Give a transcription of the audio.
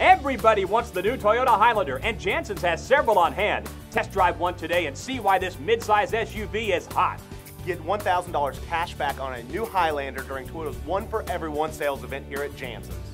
Everybody wants the new Toyota Highlander, and Janzen's has several on hand. Test drive one today and see why this midsize SUV is hot. Get $1,000 cash back on a new Highlander during Toyota's One for Everyone sales event here at Janzen's.